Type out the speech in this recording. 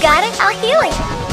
got it, I'll heal it.